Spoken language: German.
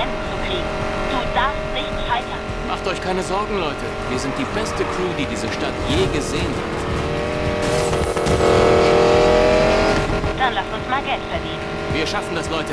Rennen zu kriegen. Du darfst nicht scheitern. Macht euch keine Sorgen, Leute. Wir sind die beste Crew, die diese Stadt je gesehen hat. Dann lass uns mal Geld verdienen. Wir schaffen das, Leute.